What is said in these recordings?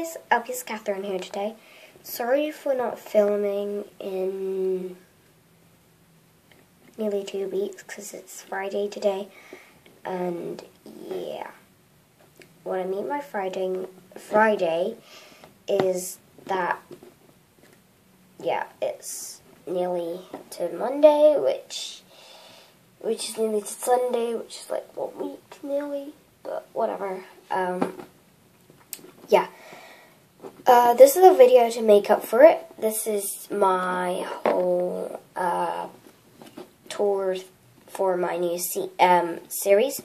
guys, Elpia's Catherine here today. Sorry for not filming in nearly two weeks because it's Friday today. And yeah, what I mean by Friday, Friday is that, yeah, it's nearly to Monday, which, which is nearly to Sunday, which is like one week nearly, but whatever. Um, yeah. Uh, this is a video to make up for it. This is my whole uh, tour for my new se um, series,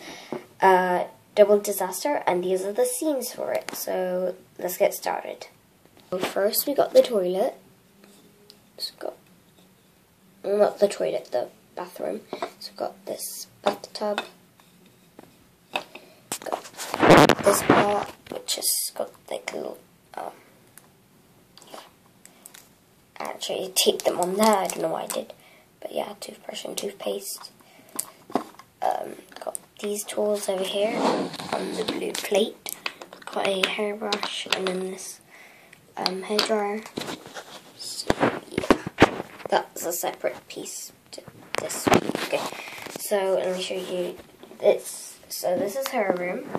uh, Double Disaster, and these are the scenes for it. So let's get started. First, we got the toilet. It's got not the toilet, the bathroom. So we've got this bathtub. Got this part, which has got like a little um, actually tape them on there. I don't know why I did, but yeah, toothbrush and toothpaste. Um, got these tools over here on the blue plate. Got a hairbrush and then this um, hair dryer. So yeah, that's a separate piece to this. Okay, so let me show you this. So this is her room.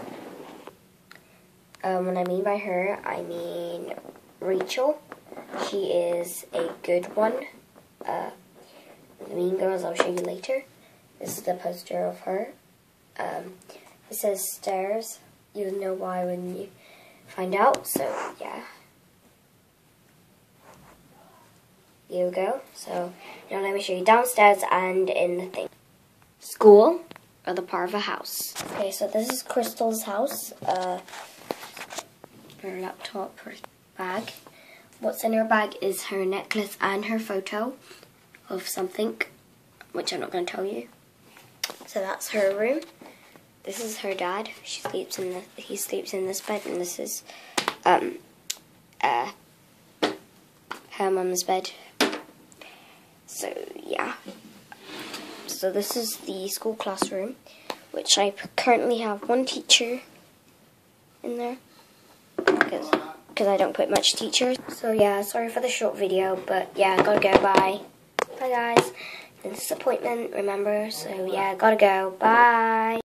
Um, what I mean by her, I mean Rachel. She is a good one. Uh, the Mean Girls, I'll show you later. This is the poster of her. Um, it says stairs. You'll know why when you find out. So, yeah. Here we go. So, now let me show you downstairs and in the thing. School, or the part of a house. Okay, so this is Crystal's house. Uh, her laptop, her bag. What's in her bag is her necklace and her photo of something, which I'm not going to tell you. So that's her room. This is her dad. She sleeps in the he sleeps in this bed, and this is um uh her mum's bed. So yeah. So this is the school classroom, which I currently have one teacher in there because I don't put much teachers. So yeah, sorry for the short video, but yeah, gotta go. Bye. Bye guys. The disappointment, remember? So yeah, gotta go. Bye.